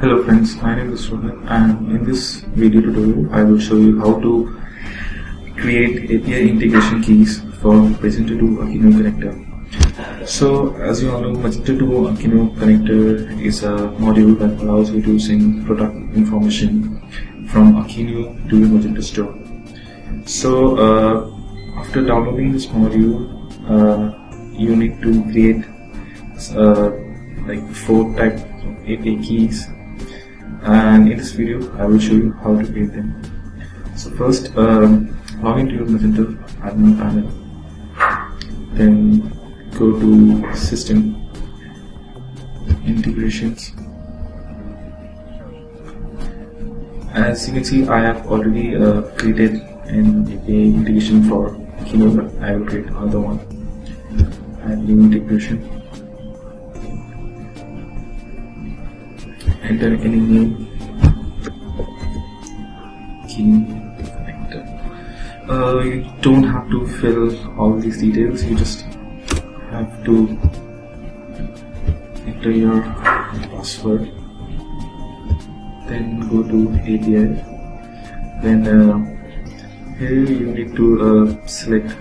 Hello friends, my name is Rohan and in this video tutorial I will show you how to create API integration keys for Magento 2 Akeneo connector. So as you all know Magento 2 Akeneo connector is a module that allows you to send product information from Akeneo to your Magento store. So uh, after downloading this module uh, you need to create uh, like four types of API keys and in this video I will show you how to create them. So first um, log into your Magento admin panel. Then go to system integrations. As you can see I have already uh, created an integration for but I will create another one. And new integration enter any name key connector? Uh, you don't have to fill all these details. You just have to enter your password then go to API then uh, here you need to uh, select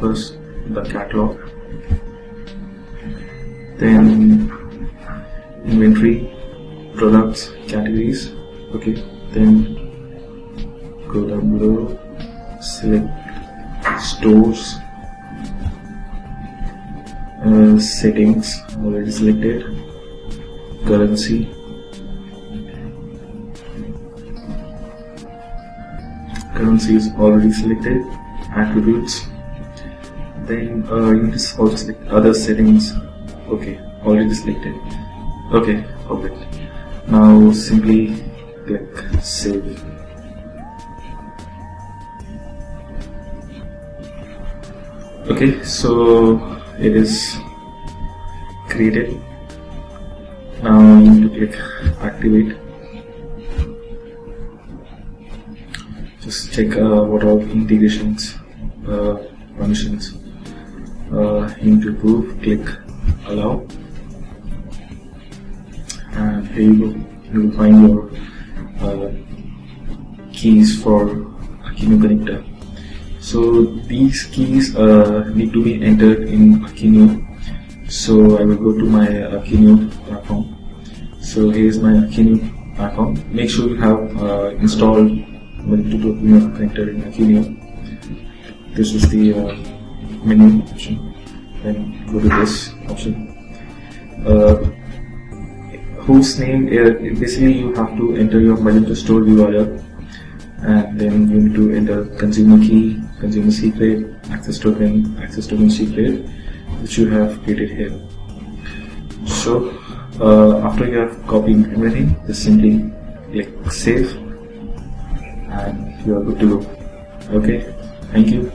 first the catalog then inventory products categories. Okay then go down below. Select stores. Uh, settings already selected. Currency. Currency is already selected. Attributes. Then uh, you to also select other settings. Okay already selected. Okay perfect now simply click save okay so it is created. Now you need to click activate. Just check uh, what all integrations uh, permissions uh, need to approve. Click allow here you go you will find your uh, keys for Akeneo connector. So these keys uh, need to be entered in Akeneo so I will go to my Akeneo platform. So here's my Akeneo platform. Make sure you have uh, installed Magento Akeneo connector in Akeneo this is the uh, menu option. Then go to this option. Uh, whose name uh, basically you have to enter your Magento store URL and then you need to enter consumer key, consumer secret, access token, access token secret which you have created here. So uh, after you have copied everything just simply click save and you are good to go. Okay, thank you.